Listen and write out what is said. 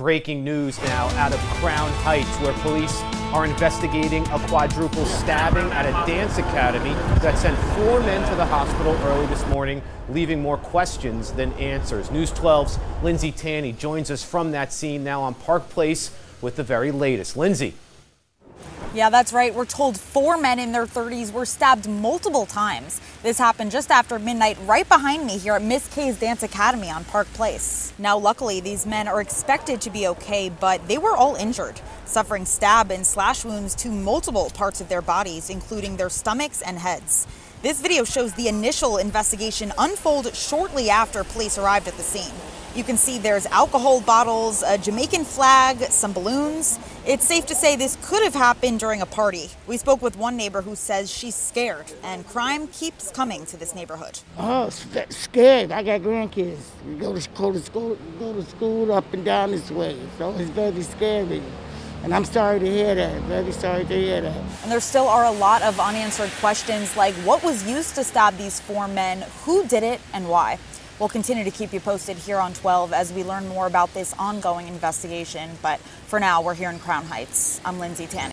breaking news now out of Crown Heights, where police are investigating a quadruple stabbing at a dance academy that sent four men to the hospital early this morning, leaving more questions than answers. News 12's Lindsay Tanney joins us from that scene now on Park Place with the very latest. Lindsay. Yeah, that's right. We're told four men in their 30s were stabbed multiple times. This happened just after midnight right behind me here at Miss K's Dance Academy on Park Place. Now, luckily, these men are expected to be okay, but they were all injured, suffering stab and slash wounds to multiple parts of their bodies, including their stomachs and heads. This video shows the initial investigation unfold shortly after police arrived at the scene. You can see there's alcohol bottles, a Jamaican flag, some balloons. It's safe to say this could have happened during a party. We spoke with one neighbor who says she's scared and crime keeps coming to this neighborhood. Oh, scared. I got grandkids. We go to, go to school, go to school up and down this way. So it's very scary. And I'm sorry to hear that. Very sorry to hear that. And there still are a lot of unanswered questions like what was used to stab these four men, who did it, and why. We'll continue to keep you posted here on 12 as we learn more about this ongoing investigation. But for now, we're here in Crown Heights. I'm Lindsay Tanney.